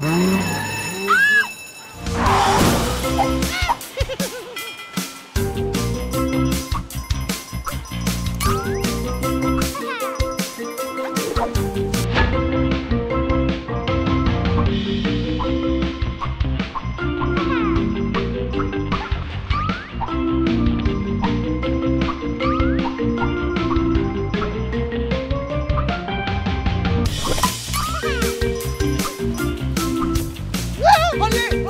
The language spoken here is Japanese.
Mm-hmm. you